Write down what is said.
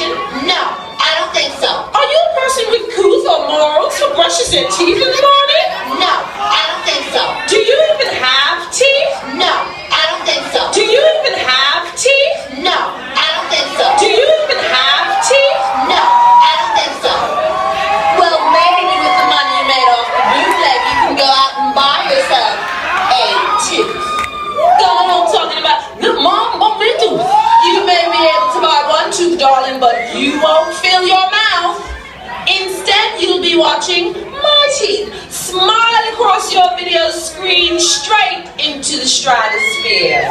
No, I don't think so. Are you a person with coos or morals who brushes their teeth in the morning? but you won't fill your mouth. Instead, you'll be watching my teeth smile across your video screen straight into the stratosphere.